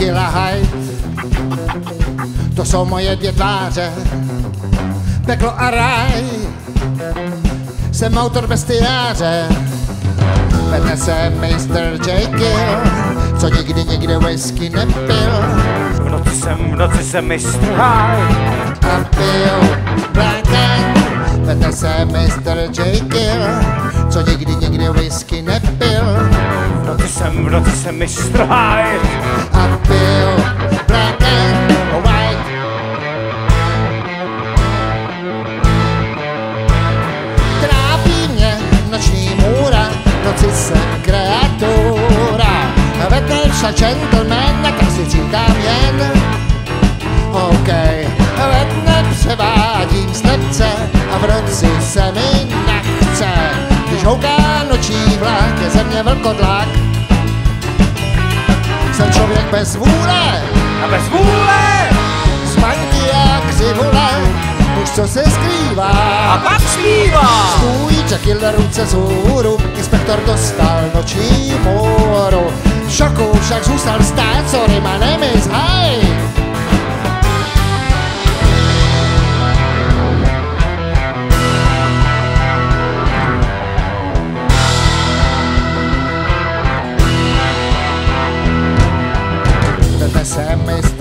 Jekyll a Hyde, to jsou moje dvě tváře, peklo a ráj, jsem autor bestiáře, jmenuje se Mr. Jekyll, co nikdy nikdy whisky nepil V noci jsem, v noci jsem mistr Hyde. a pil Black Hand, jmenuje se Mr. Jekyll, co nikdy nikdy whisky nepil V noci jsem, v noci jsem mistr Hyde. a Však gentleman, tak si říkám jen OK. Ve dne převádím slepce a v noci se mi nechce. Když houká noční vlak, je ze mě vlkodlak. Jsem člověk bez vůle, A bez vůle Spanky a křivule, muž co se skrývá. a pak zpívá. Stůj, Jekyll ruce z hůru, inspektor dostal noční můru.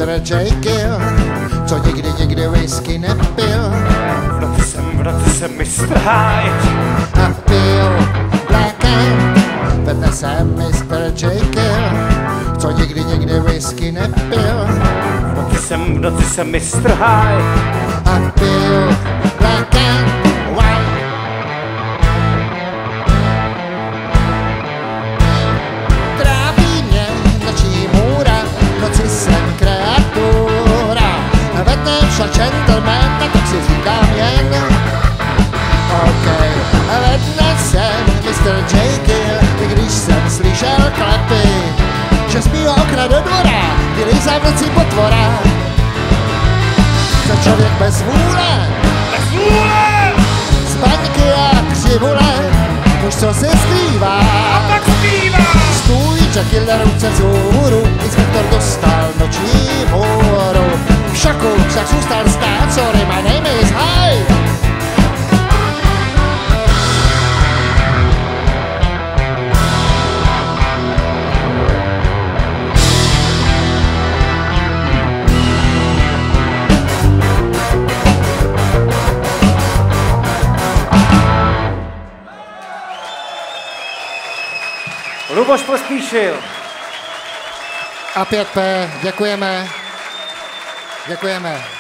Mr. Jekyll, co nikdy nikdy whisky nepil. V noci jsem, v noci jsem mistr Hyde. a pil Black Hand. Vedle se Mr. Jekyll, co nikdy nikdy whisky nepil V noci jsem, v noci jsem mistr Hyde. a pil Však gentleman, tak si říkám jen OK. Ve dne jsem Mr. Jekyll, i když jsem slyšel klepy, že z mýho okna do dvora vylízá v noci potvora. Jsem člověk bez vůle, Bez vůle z baňky a křivule, muž co se skrývá. a pak zpívá. Stůj, Jekyll na ruce z inspektor dostal noční můru. V šoku však zůstal stát, sorry, my name is Hyde. Luboš pospíšil. A 5P, děkujeme. Děkujeme.